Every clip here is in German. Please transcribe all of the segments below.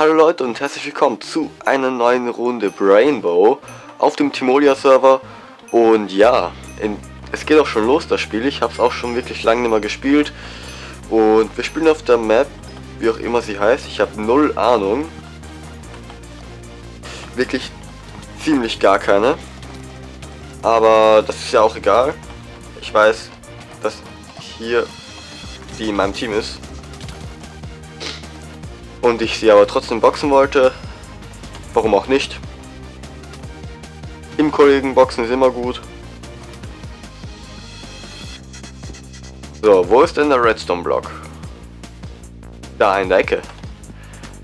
Hallo Leute und herzlich willkommen zu einer neuen Runde Brainbow auf dem Timolia Server. Und ja, in, es geht auch schon los das Spiel, ich habe es auch schon wirklich lange nicht mehr gespielt. Und wir spielen auf der Map, wie auch immer sie heißt, ich habe null Ahnung, wirklich ziemlich gar keine, aber das ist ja auch egal, ich weiß, dass hier sie in meinem Team ist und ich sie aber trotzdem boxen wollte, warum auch nicht. Im Kollegen boxen ist immer gut. So, wo ist denn der Redstone-Block? Da in der Ecke.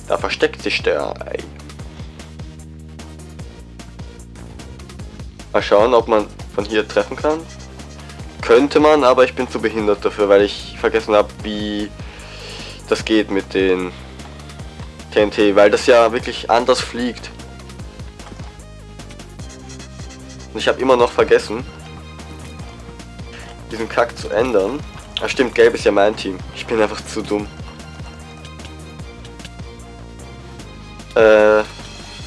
Da versteckt sich der. Ey. Mal schauen, ob man von hier treffen kann. Könnte man, aber ich bin zu behindert dafür, weil ich vergessen habe, wie das geht mit den TNT, weil das ja wirklich anders fliegt. Und ich habe immer noch vergessen, diesen Kack zu ändern. Ah stimmt, gelb ist ja mein Team. Ich bin einfach zu dumm. Äh,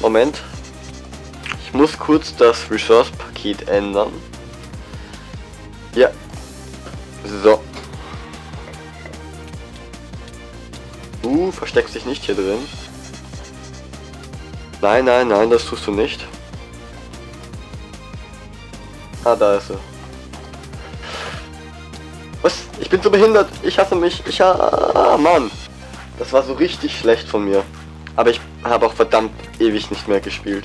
Moment. Ich muss kurz das Resource-Paket ändern. Ja. So. Du versteckst dich nicht hier drin. Nein, nein, nein, das tust du nicht. Ah, da ist er. Was? Ich bin so behindert. Ich hasse mich. Ich ah, Mann. Das war so richtig schlecht von mir. Aber ich habe auch verdammt ewig nicht mehr gespielt.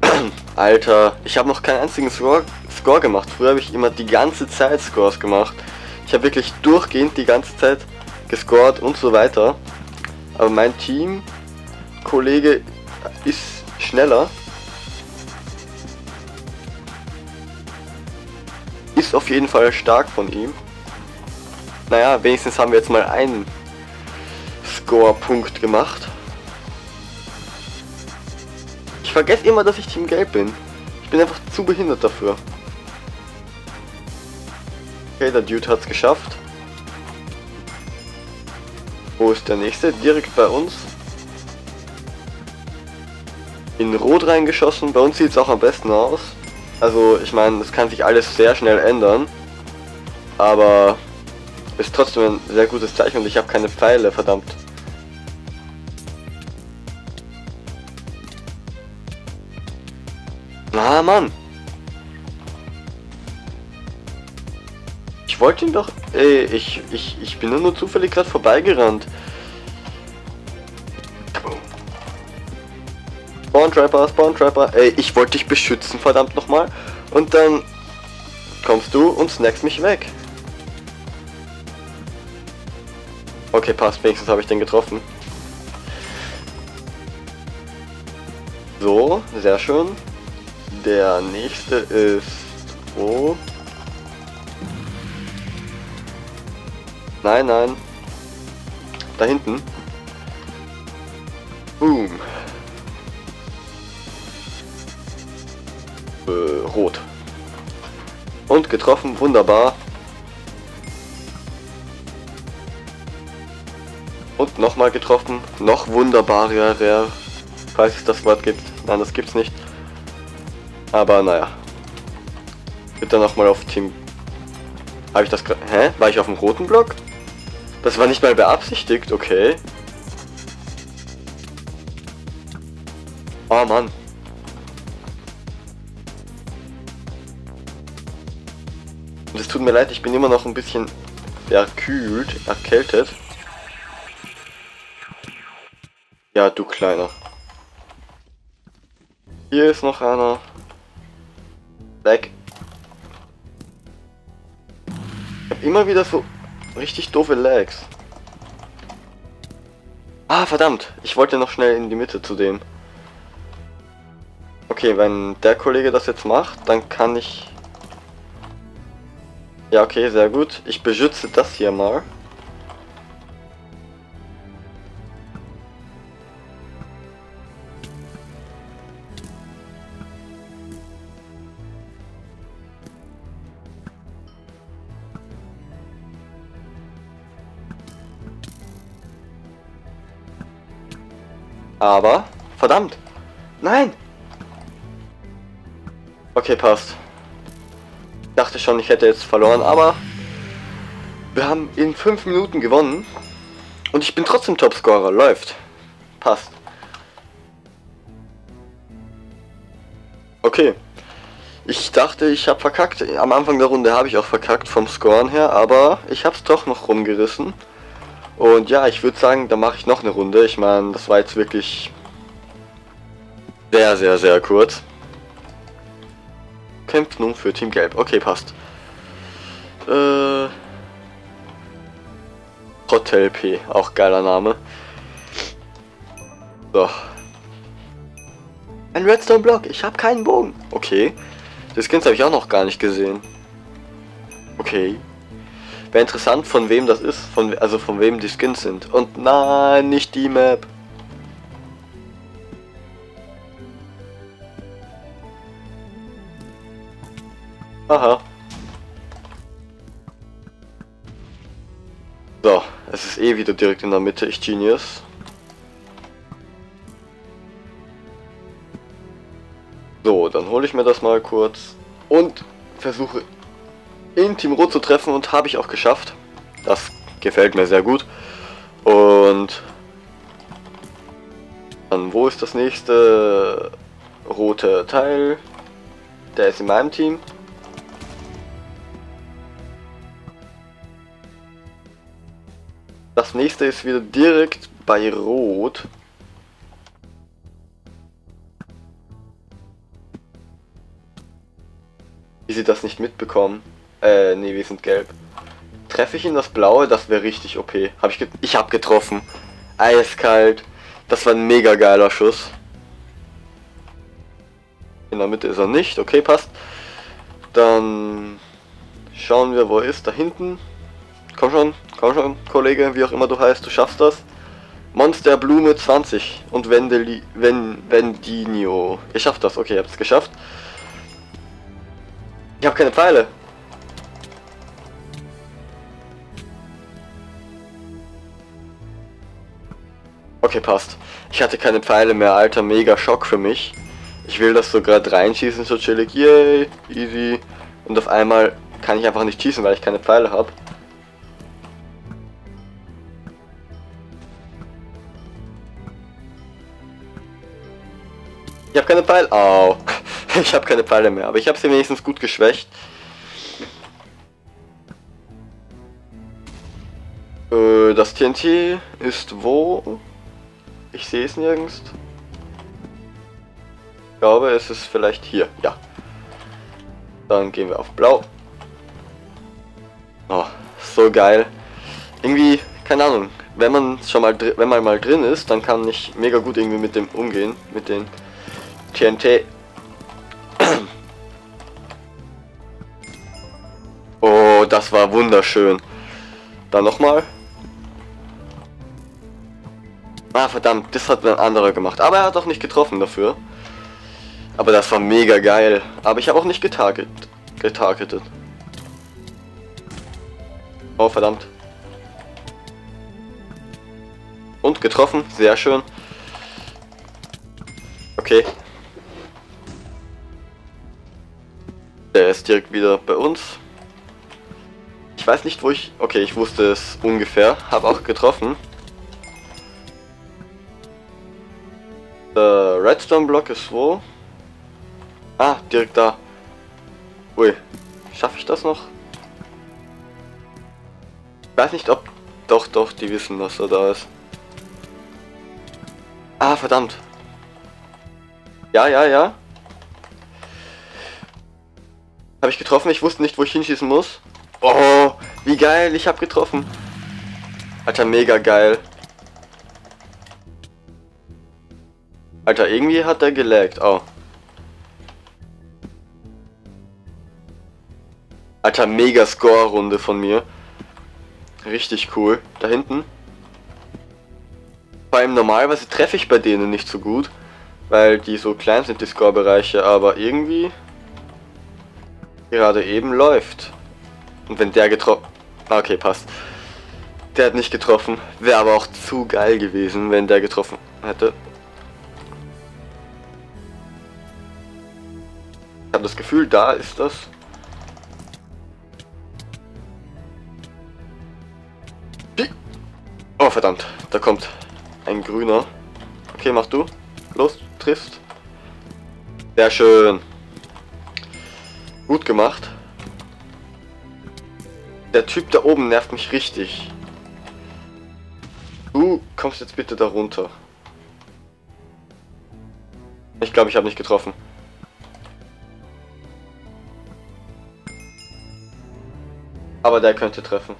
Alter, ich habe noch keinen einzigen Score, Score gemacht. Früher habe ich immer die ganze Zeit Scores gemacht. Ich habe wirklich durchgehend die ganze Zeit gescored und so weiter. Aber mein Team, Kollege ist schneller. Ist auf jeden Fall stark von ihm. Naja, wenigstens haben wir jetzt mal einen Score-Punkt gemacht. Ich vergesse immer, dass ich Team Gelb bin. Ich bin einfach zu behindert dafür. Okay, der Dude hat es geschafft. Wo ist der nächste? Direkt bei uns. In Rot reingeschossen. Bei uns sieht es auch am besten aus. Also ich meine, das kann sich alles sehr schnell ändern. Aber ist trotzdem ein sehr gutes Zeichen und ich habe keine Pfeile, verdammt. Na Mann! Ich wollte ihn doch... Ey, ich, ich, ich bin nur zufällig gerade vorbeigerannt. Spawn Trapper, Spawn Trapper. Ey, ich wollte dich beschützen, verdammt nochmal. Und dann kommst du und snackst mich weg. Okay, passt. Wenigstens habe ich den getroffen. So, sehr schön. Der nächste ist... Wo? Nein, nein. Da hinten. Boom. Äh, rot. Und getroffen, wunderbar. Und nochmal getroffen, noch wunderbarer, falls es das Wort gibt. Nein, das gibt's nicht. Aber naja. Bitte nochmal auf Team. Habe ich das gerade. Hä? War ich auf dem roten Block? Das war nicht mal beabsichtigt, okay. Oh Mann. Und es tut mir leid, ich bin immer noch ein bisschen erkühlt, erkältet. Ja, du Kleiner. Hier ist noch einer. Weg. Ich hab immer wieder so Richtig doofe Lags. Ah, verdammt. Ich wollte noch schnell in die Mitte zu dem. Okay, wenn der Kollege das jetzt macht, dann kann ich... Ja, okay, sehr gut. Ich beschütze das hier mal. Aber, verdammt. Nein. Okay, passt. Ich dachte schon, ich hätte jetzt verloren, aber wir haben in 5 Minuten gewonnen. Und ich bin trotzdem Topscorer. Läuft. Passt. Okay. Ich dachte, ich habe verkackt. Am Anfang der Runde habe ich auch verkackt vom Scoren her, aber ich habe es doch noch rumgerissen. Und ja, ich würde sagen, da mache ich noch eine Runde. Ich meine, das war jetzt wirklich sehr, sehr, sehr kurz. Kämpft nun für Team Gelb. Okay, passt. Äh, Hotel P, auch geiler Name. So. Ein Redstone-Block, ich habe keinen Bogen. Okay. Das Skins habe ich auch noch gar nicht gesehen. Okay. Wäre interessant, von wem das ist, von, also von wem die Skins sind. Und nein, nicht die Map. Aha. So, es ist eh wieder direkt in der Mitte, ich Genius. So, dann hole ich mir das mal kurz und versuche in Team Rot zu treffen und habe ich auch geschafft. Das gefällt mir sehr gut. Und dann wo ist das nächste rote Teil? Der ist in meinem Team. Das nächste ist wieder direkt bei Rot. Wie sie das nicht mitbekommen. Äh, nee, wir sind gelb. Treffe ich in das Blaue, das wäre richtig OP. Hab ich, ich hab getroffen. Eiskalt. Das war ein mega geiler Schuss. In der Mitte ist er nicht. Okay, passt. Dann schauen wir, wo er ist. Da hinten. Komm schon, komm schon, Kollege, wie auch immer du heißt, du schaffst das. Monster Blume 20 und Wendeli, Wen, Vendinio. Ihr schafft das, okay, ihr habt es geschafft. Ich habe keine Pfeile. Okay, passt. Ich hatte keine Pfeile mehr, alter, mega Schock für mich. Ich will das so gerade reinschießen, so chillig, yay, easy. Und auf einmal kann ich einfach nicht schießen, weil ich keine Pfeile habe. Ich habe keine Pfeile. Oh. Ich habe keine Pfeile mehr, aber ich habe sie wenigstens gut geschwächt. Äh, das TNT ist wo? Ich sehe es nirgends. Ich glaube, es ist vielleicht hier. Ja. Dann gehen wir auf Blau. Oh, so geil. Irgendwie, keine Ahnung. Wenn man schon mal, wenn man mal drin ist, dann kann ich mega gut irgendwie mit dem umgehen, mit den TNT. Oh, das war wunderschön. Dann nochmal. Ah, verdammt, das hat ein anderer gemacht. Aber er hat auch nicht getroffen dafür. Aber das war mega geil. Aber ich habe auch nicht getarget, getargetet. Oh, verdammt. Und getroffen, sehr schön. Okay, Der ist direkt wieder bei uns. Ich weiß nicht, wo ich... Okay, ich wusste es ungefähr. Habe auch getroffen. Der Redstone-Block ist wo? Ah, direkt da. Ui. Schaffe ich das noch? Ich weiß nicht, ob... Doch, doch, die wissen, dass er da ist. Ah, verdammt. Ja, ja, ja. Habe ich getroffen? Ich wusste nicht, wo ich hinschießen muss. Oh, wie geil, ich habe getroffen. Alter, mega geil. Alter, irgendwie hat er gelaggt. Oh. Alter, mega Score-Runde von mir. Richtig cool. Da hinten. Vor allem normalerweise treffe ich bei denen nicht so gut. Weil die so klein sind, die Score-Bereiche. Aber irgendwie gerade eben läuft. Und wenn der getroffen... Ah, okay, passt. Der hat nicht getroffen. Wäre aber auch zu geil gewesen, wenn der getroffen hätte. Das Gefühl, da ist das. Oh verdammt, da kommt ein grüner. Okay, mach du. Los, triffst. Sehr schön. Gut gemacht. Der Typ da oben nervt mich richtig. Du kommst jetzt bitte da runter. Ich glaube, ich habe nicht getroffen. Aber der könnte treffen.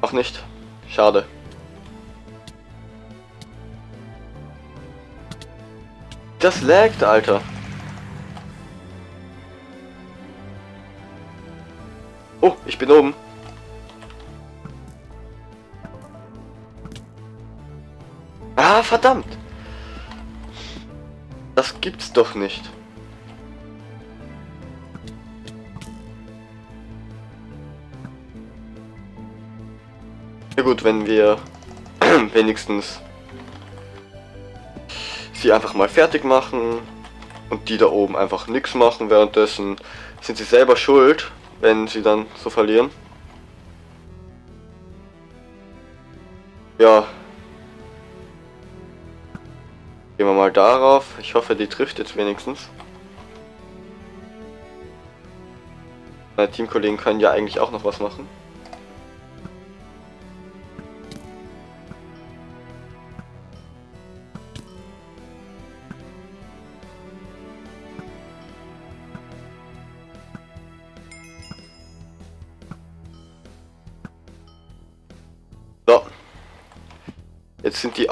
Auch nicht. Schade. Das laggt, Alter. Oh, ich bin oben. Ah, verdammt. Das gibt's doch nicht. Gut, wenn wir wenigstens sie einfach mal fertig machen und die da oben einfach nichts machen währenddessen, sind sie selber schuld, wenn sie dann so verlieren. Ja. Gehen wir mal darauf. Ich hoffe, die trifft jetzt wenigstens. Meine Teamkollegen können ja eigentlich auch noch was machen.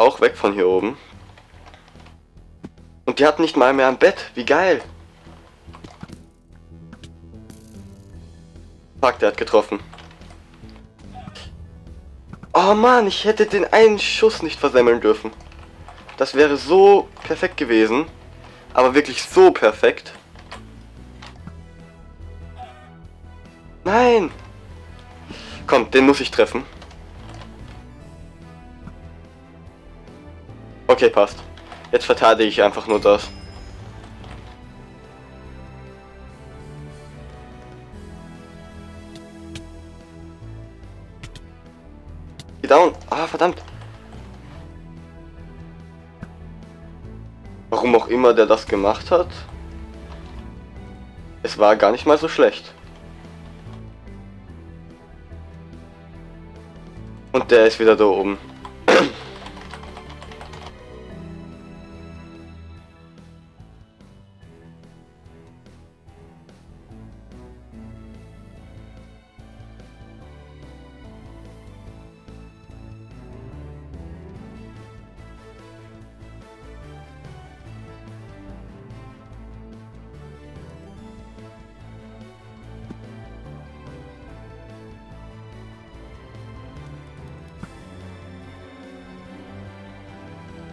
Auch weg von hier oben. Und die hat nicht mal mehr ein Bett. Wie geil. Fuck, der hat getroffen. Oh Mann, ich hätte den einen Schuss nicht versemmeln dürfen. Das wäre so perfekt gewesen. Aber wirklich so perfekt. Nein! Komm, den muss ich treffen. Okay, passt. Jetzt verteidige ich einfach nur das. Geh down. Ah, verdammt. Warum auch immer der das gemacht hat. Es war gar nicht mal so schlecht. Und der ist wieder da oben.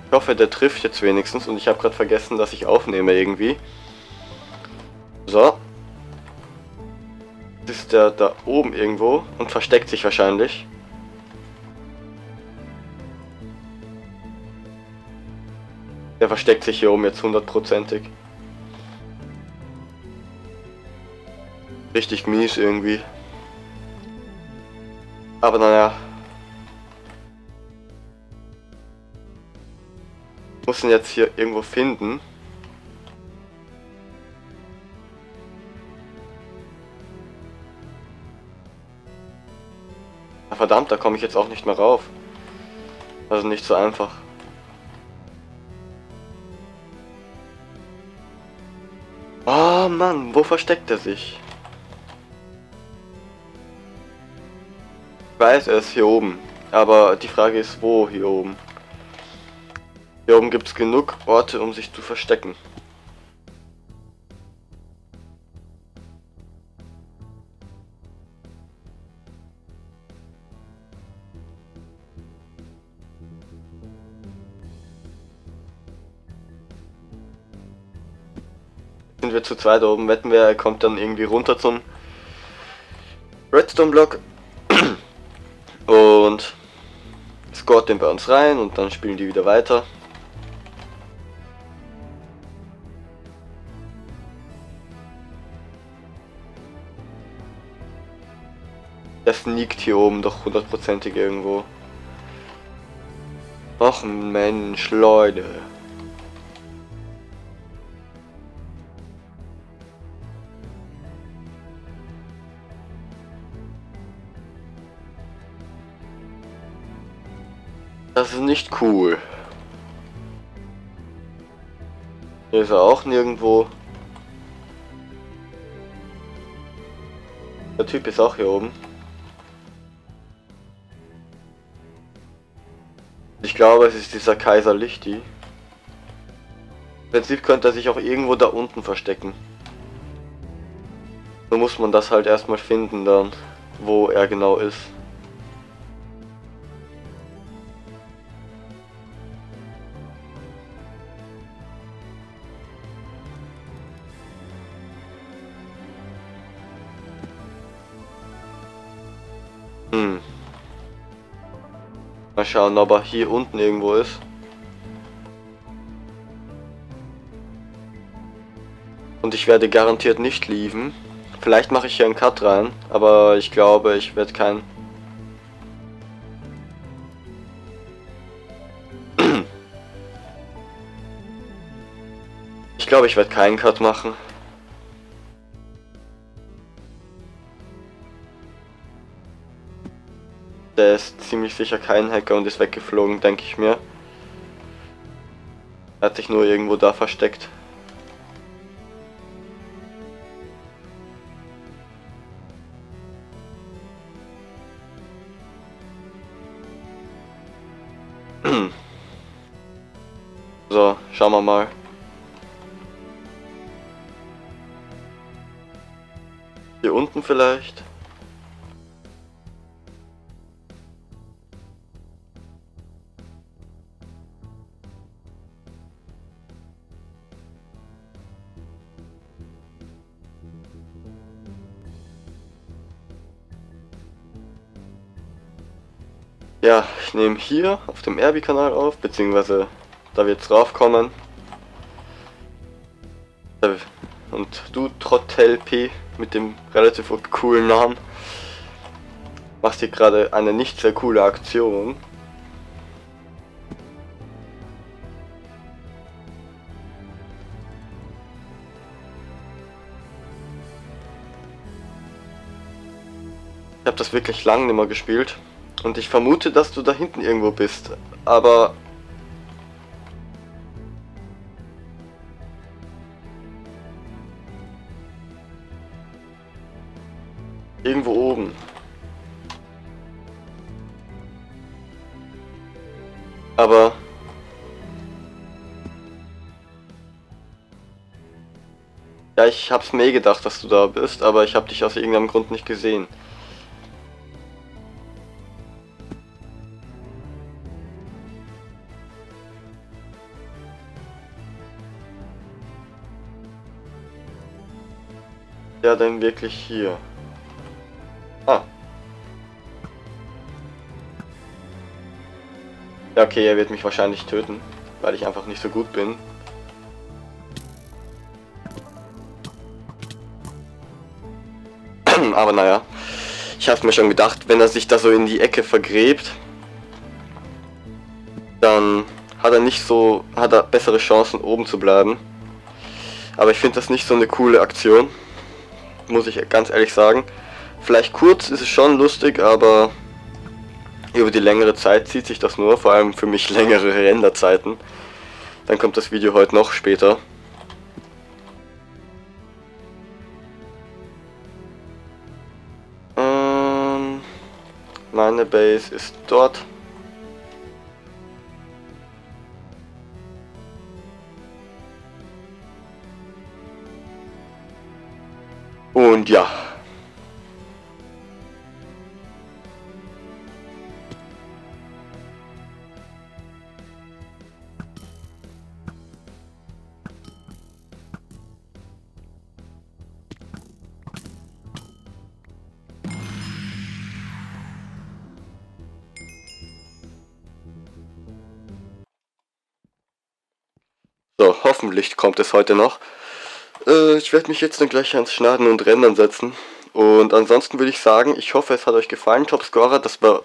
Ich hoffe, der trifft jetzt wenigstens und ich habe gerade vergessen, dass ich aufnehme irgendwie. So. Jetzt ist der da oben irgendwo und versteckt sich wahrscheinlich. Der versteckt sich hier oben jetzt hundertprozentig. Richtig mies irgendwie. Aber naja, muss ihn jetzt hier irgendwo finden. Na verdammt, da komme ich jetzt auch nicht mehr rauf. Also nicht so einfach. Oh Mann, wo versteckt er sich? Ich weiß, er ist hier oben. Aber die Frage ist, wo hier oben? Hier oben gibt es genug Orte, um sich zu verstecken. Sind wir zu zweit oben, wetten wir, er kommt dann irgendwie runter zum Redstone-Block und scoret den bei uns rein und dann spielen die wieder weiter. Sneakt hier oben doch hundertprozentig irgendwo. Ach Mensch, Leute. Das ist nicht cool. Hier ist er auch nirgendwo. Der Typ ist auch hier oben. Glaube, es ist dieser Kaiser Lichti. Im Prinzip könnte er sich auch irgendwo da unten verstecken. So muss man das halt erstmal finden dann, wo er genau ist. Hm. Mal schauen, ob er hier unten irgendwo ist. Und ich werde garantiert nicht lieben. Vielleicht mache ich hier einen Cut rein, aber ich glaube, ich werde keinen... Ich glaube, ich werde keinen Cut machen. Ziemlich sicher kein Hacker und ist weggeflogen, denke ich mir. Er hat sich nur irgendwo da versteckt. So, schauen wir mal. Hier unten vielleicht. Ja, ich nehme hier auf dem Erbi-Kanal auf, beziehungsweise da wird es raufkommen. Und du Trottel P mit dem relativ coolen Namen machst hier gerade eine nicht sehr coole Aktion. Ich habe das wirklich lange nicht mehr gespielt. Und ich vermute, dass du da hinten irgendwo bist. Aber... Irgendwo oben. Aber... Ja, ich hab's mir eh gedacht, dass du da bist, aber ich hab dich aus irgendeinem Grund nicht gesehen. Denn wirklich hier? Ah. Ja, okay, er wird mich wahrscheinlich töten, weil ich einfach nicht so gut bin. Aber naja, ich habe mir schon gedacht, wenn er sich da so in die Ecke vergräbt, dann hat er nicht so, hat er bessere Chancen oben zu bleiben. Aber ich finde das nicht so eine coole Aktion muss ich ganz ehrlich sagen. Vielleicht kurz ist es schon lustig, aber über die längere Zeit zieht sich das nur, vor allem für mich längere Renderzeiten. Dann kommt das Video heute noch später. Ähm, meine Base ist dort. So, hoffentlich kommt es heute noch. Äh, ich werde mich jetzt dann gleich ans Schneiden und Rendern setzen Und ansonsten würde ich sagen, ich hoffe, es hat euch gefallen. Topscorer, das war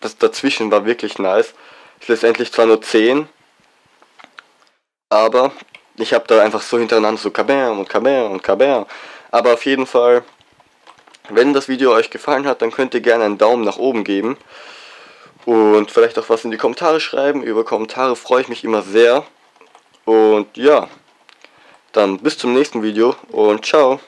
das dazwischen war wirklich nice. Ist letztendlich zwar nur 10, aber ich habe da einfach so hintereinander so Kabam und Kabam und Kabam. Aber auf jeden Fall, wenn das Video euch gefallen hat, dann könnt ihr gerne einen Daumen nach oben geben. Und vielleicht auch was in die Kommentare schreiben. Über Kommentare freue ich mich immer sehr. Und ja, dann bis zum nächsten Video und ciao.